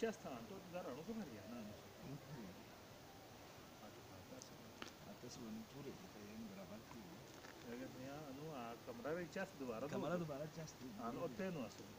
చేస్తాను అంటే దాని అణుకు మరి आता सोडून पुरे येऊन बरोबर నువ్వు ఆ కమరా ఇచ్చేస్తుంది వరద कमरा दुबारा जास्त వస్తేను అసలు